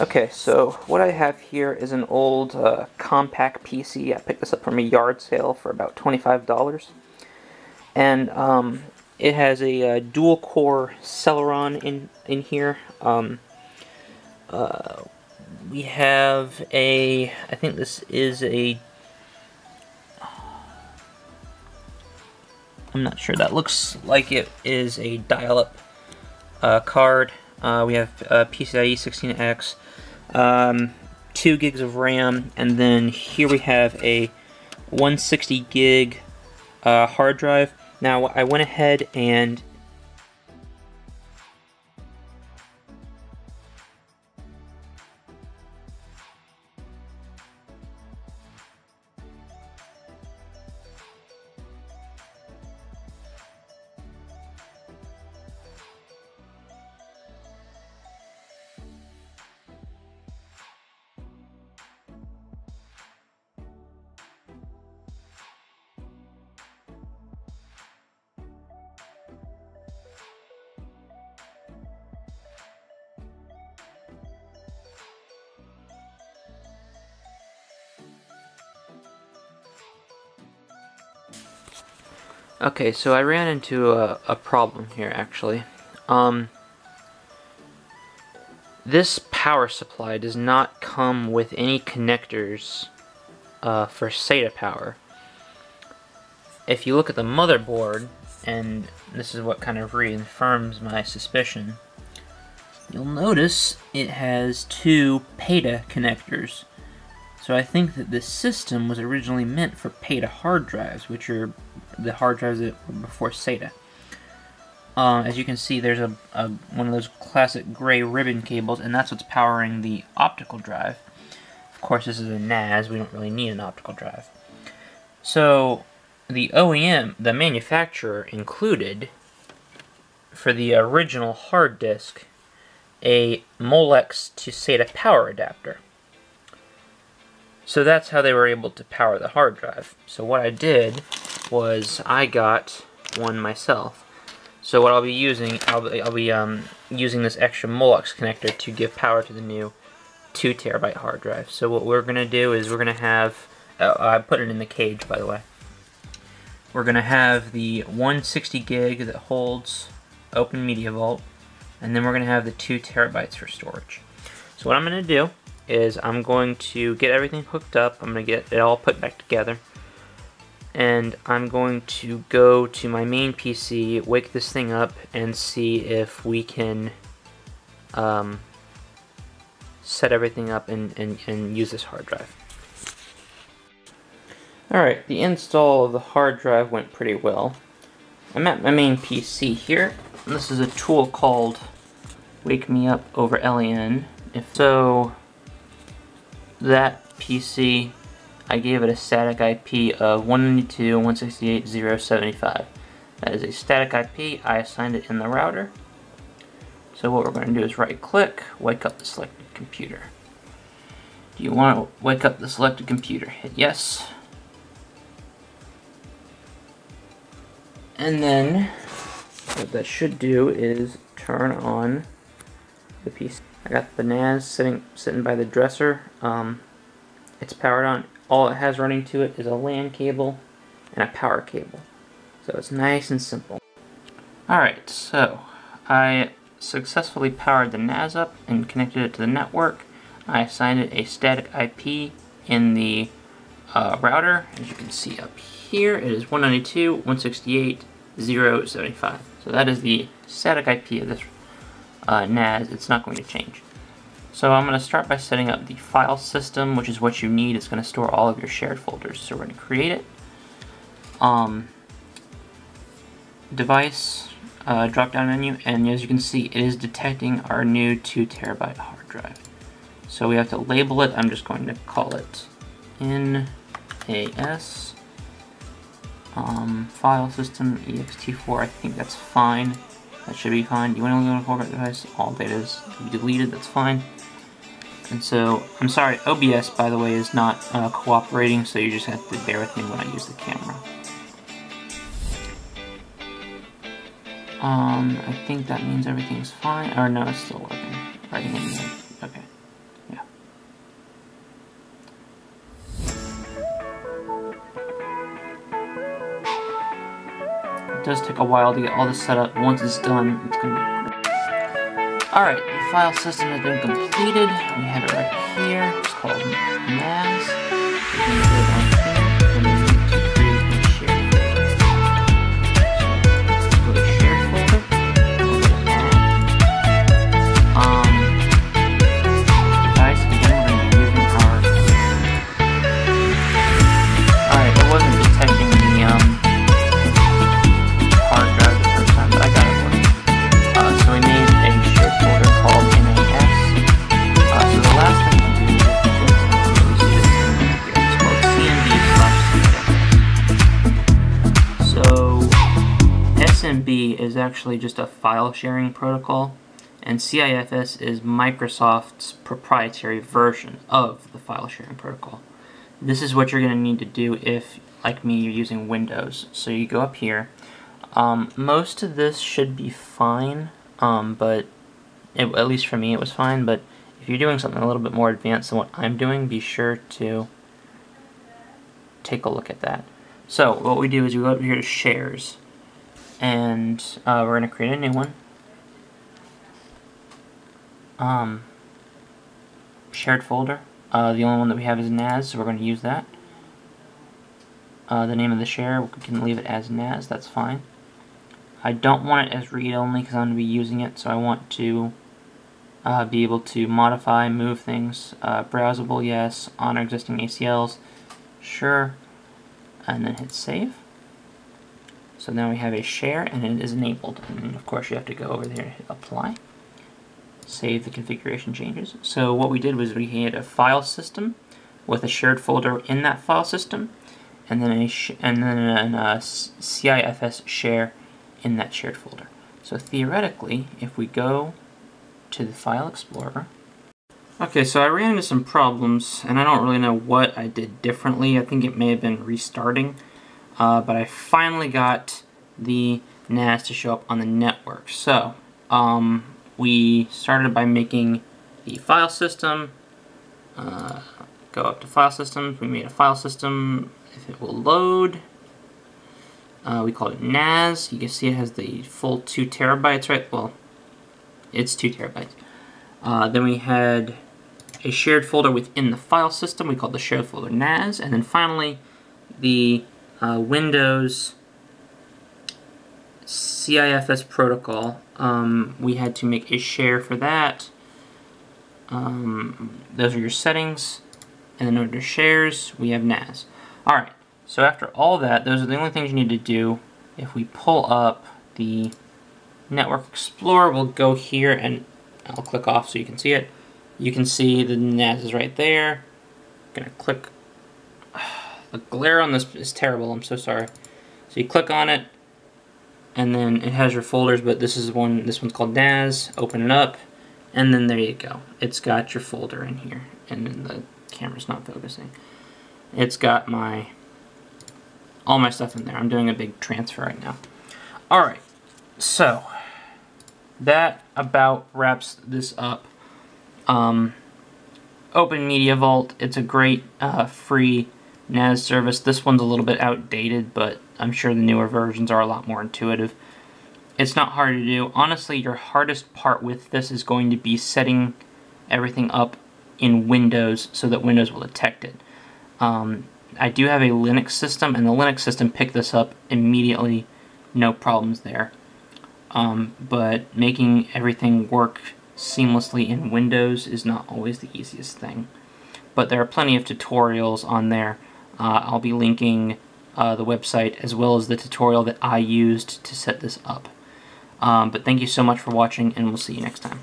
Okay, so what I have here is an old uh, Compaq PC. I picked this up from a yard sale for about $25. And um, it has a uh, dual-core Celeron in, in here. Um, uh, we have a, I think this is a, I'm not sure, that looks like it is a dial-up uh, card. Uh, we have uh, PCIe 16X, um, 2 gigs of RAM, and then here we have a 160 gig uh, hard drive. Now I went ahead and Okay, so I ran into a, a problem here actually. Um, this power supply does not come with any connectors uh, for SATA power. If you look at the motherboard, and this is what kind of reaffirms my suspicion, you'll notice it has two PATA connectors. So I think that this system was originally meant for PATA hard drives, which are the hard drives that were before SATA. Um, as you can see, there's a, a, one of those classic gray ribbon cables, and that's what's powering the optical drive. Of course, this is a NAS. We don't really need an optical drive. So, the OEM, the manufacturer, included, for the original hard disk, a Molex to SATA power adapter. So that's how they were able to power the hard drive. So what I did was I got one myself. So what I'll be using, I'll be, I'll be um, using this extra Molex connector to give power to the new 2 terabyte hard drive. So what we're going to do is we're going to have, uh, I put it in the cage by the way. We're going to have the 160 gig that holds Open Media Vault, and then we're going to have the 2 terabytes for storage. So what I'm going to do is I'm going to get everything hooked up. I'm going to get it all put back together. And I'm going to go to my main PC, wake this thing up, and see if we can um, set everything up and, and, and use this hard drive. Alright, the install of the hard drive went pretty well. I'm at my main PC here. This is a tool called Wake Me Up over LAN. If so, that PC, I gave it a static IP of 192.168.075. That is a static IP. I assigned it in the router. So what we're going to do is right click, wake up the selected computer. Do you want to wake up the selected computer? Hit yes. And then what that should do is turn on the PC. I got the NAS sitting sitting by the dresser. Um, it's powered on. All it has running to it is a LAN cable and a power cable. So it's nice and simple. Alright, so I successfully powered the NAS up and connected it to the network. I assigned it a static IP in the uh, router. As you can see up here, it is 192.168.075. So that is the static IP of this uh, NAS, it's not going to change. So I'm going to start by setting up the file system, which is what you need. It's going to store all of your shared folders. So we're going to create it. Um, device, uh, drop-down menu, and as you can see, it is detecting our new 2 terabyte hard drive. So we have to label it. I'm just going to call it NAS um, file system ext4. I think that's fine. That should be fine. You want to leave a format device? All data is deleted, that's fine. And so, I'm sorry, OBS, by the way, is not uh, cooperating, so you just have to bear with me when I use the camera. Um, I think that means everything's fine. Or no, it's still working. Writing in. Okay. Yeah. It does take a while to get all this set up. Once it's done, it's going to be Alright, the file system has been completed. We have it right here. It's called NAS. Actually just a file sharing protocol, and CIFS is Microsoft's proprietary version of the file sharing protocol. This is what you're going to need to do if, like me, you're using Windows. So you go up here. Um, most of this should be fine, um, but it, at least for me it was fine, but if you're doing something a little bit more advanced than what I'm doing, be sure to take a look at that. So what we do is we go up here to shares and uh, we're going to create a new one. Um, shared folder. Uh, the only one that we have is NAS, so we're going to use that. Uh, the name of the share, we can leave it as NAS, that's fine. I don't want it as read-only because I'm going to be using it, so I want to uh, be able to modify, move things. Uh, browsable, yes. Honor existing ACLs, sure. And then hit save. So now we have a share and it is enabled. And of course you have to go over there and hit apply. Save the configuration changes. So what we did was we had a file system with a shared folder in that file system and then a and then a uh, CIFS share in that shared folder. So theoretically, if we go to the File Explorer, Okay, so I ran into some problems, and I don't really know what I did differently. I think it may have been restarting. Uh, but I finally got the NAS to show up on the network. So, um, we started by making the file system. Uh, go up to file systems. We made a file system. If it will load, uh, we call it NAS. You can see it has the full two terabytes, right? Well, it's two terabytes. Uh, then we had a shared folder within the file system. We called the shared folder NAS. And then finally, the uh, Windows CIFS protocol. Um, we had to make a share for that. Um, those are your settings. And then under shares, we have NAS. Alright, so after all that, those are the only things you need to do. If we pull up the Network Explorer, we'll go here and I'll click off so you can see it. You can see the NAS is right there. I'm gonna click the glare on this is terrible, I'm so sorry. So you click on it, and then it has your folders, but this is one, this one's called NAS, open it up, and then there you go. It's got your folder in here, and then the camera's not focusing. It's got my, all my stuff in there. I'm doing a big transfer right now. Alright, so, that about wraps this up. Um, Open Media Vault, it's a great uh, free NAS service. This one's a little bit outdated, but I'm sure the newer versions are a lot more intuitive. It's not hard to do. Honestly, your hardest part with this is going to be setting everything up in Windows so that Windows will detect it. Um, I do have a Linux system, and the Linux system picked this up immediately, no problems there. Um, but making everything work seamlessly in Windows is not always the easiest thing. But there are plenty of tutorials on there uh, I'll be linking uh, the website as well as the tutorial that I used to set this up. Um, but thank you so much for watching, and we'll see you next time.